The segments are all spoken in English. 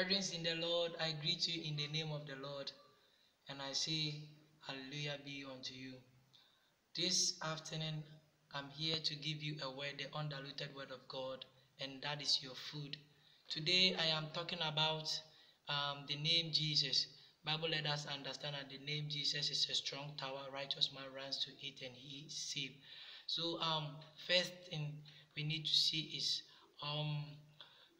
Brethren in the Lord, I greet you in the name of the Lord, and I say, Hallelujah be unto you. This afternoon, I'm here to give you a word, the undiluted word of God, and that is your food. Today, I am talking about um, the name Jesus. Bible let us understand that the name Jesus is a strong tower. Righteous man runs to it, and he is saved. So, um, first thing we need to see is um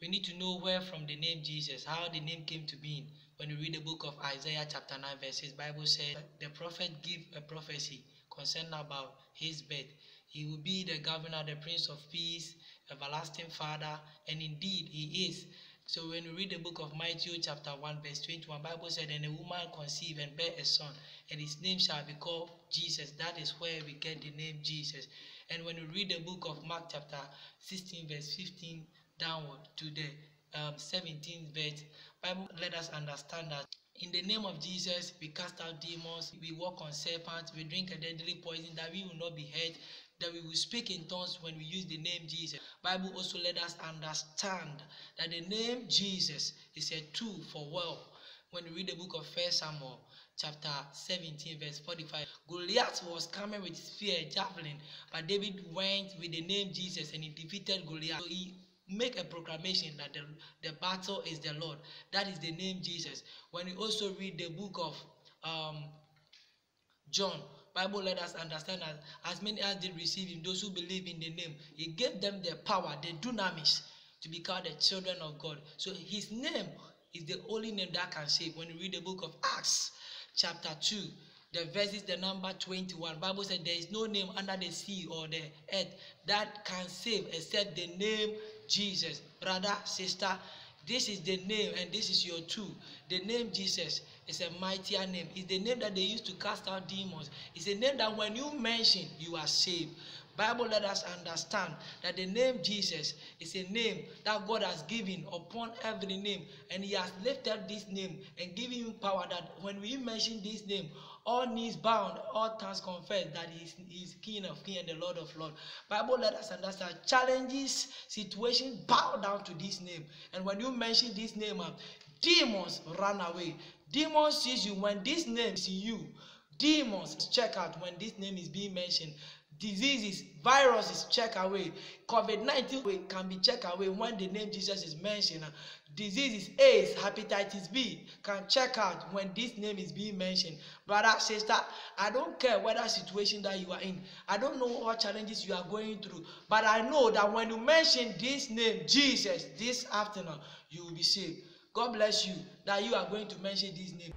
we need to know where from the name Jesus, how the name came to be. When you read the book of Isaiah chapter 9 verses, Bible says the prophet give a prophecy concerning about his birth. He will be the governor, the prince of peace, everlasting father, and indeed he is. So when you read the book of Matthew chapter 1 verse 21, Bible said, And a woman conceived and bare a son, and his name shall be called Jesus. That is where we get the name Jesus. And when you read the book of Mark chapter 16 verse 15, downward to the um, 17th verse, Bible let us understand that in the name of Jesus, we cast out demons, we walk on serpents, we drink a deadly poison that we will not be hurt, that we will speak in tongues when we use the name Jesus. Bible also let us understand that the name Jesus is a tool for wealth. When we read the book of First Samuel, chapter 17, verse 45, Goliath was coming with spear, javelin, but David went with the name Jesus and he defeated Goliath. So he make a proclamation that the, the battle is the Lord. That is the name Jesus. When you also read the book of um, John, Bible let us understand that as many as did receive him, those who believe in the name, he gave them the power, the dunamis, to be called the children of God. So his name is the only name that can save. When you read the book of Acts, chapter 2, the verses the number 21 bible said there is no name under the sea or the earth that can save except the name jesus. Brother sister this is the name and this is your tool the name jesus is a mightier name. It's the name that they used to cast out demons. It's a name that when you mention you are saved bible let us understand that the name jesus is a name that god has given upon every name and he has lifted this name and given him power that when we mention this name all knees bound, all tongues confess that he is King of Kings and the Lord of Lords. Bible let us understand challenges, situations bow down to this name. And when you mention this name, uh, demons run away. Demons sees you when this name is you. Demons check out when this name is being mentioned. Diseases, viruses check away. COVID 19 can be checked away when the name Jesus is mentioned. Diseases, AIDS, hepatitis B can check out when this name is being mentioned. Brother, sister, I don't care whether situation that you are in. I don't know what challenges you are going through. But I know that when you mention this name, Jesus, this afternoon, you will be saved. God bless you that you are going to mention this name.